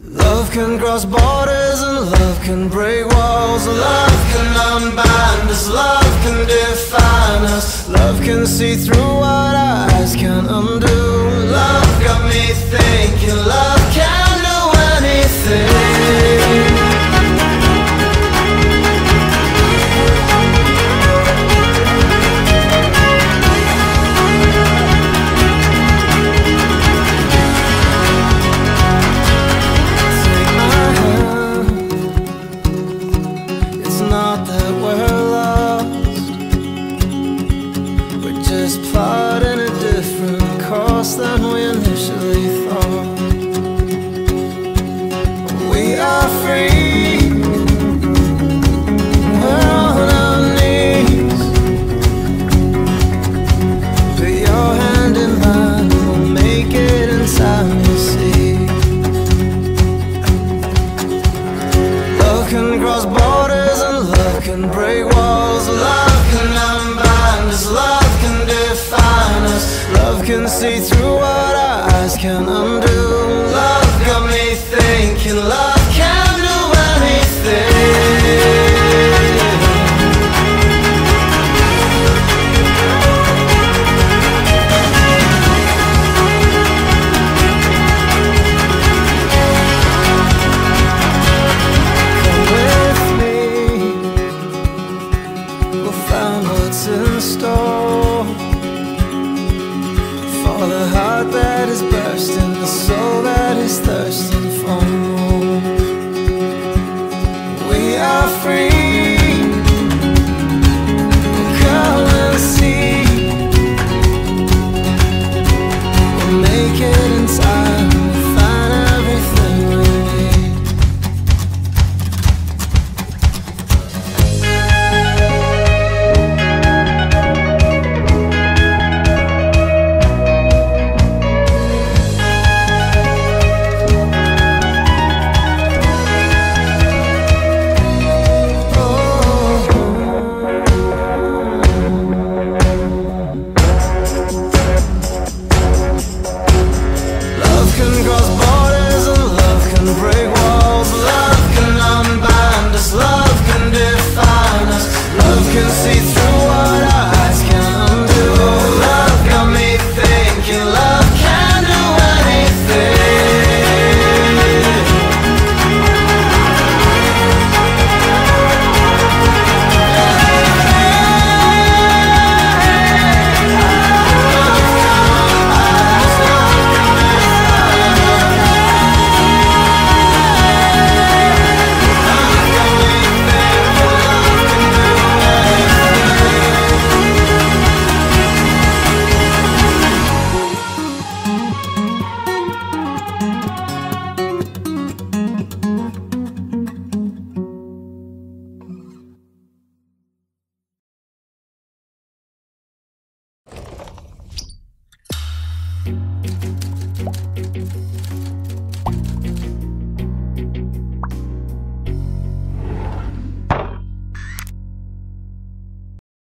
Love can cross borders and love can break walls. Love can unbind us, love can define us. Love can see through what our eyes can undo. Love got me thinking, can break walls. Love can unbind us, love can define us. Love can see through what our eyes can undo. the heart that is bursting, the soul that is thirsting. can see through.